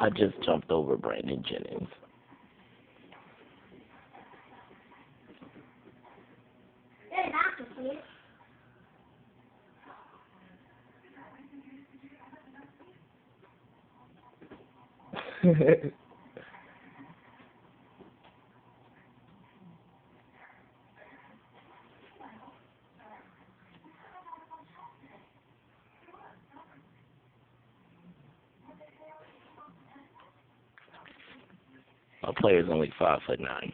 I just jumped over Brandon Jennings. player's only five foot nine.